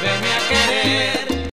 vem me a querer.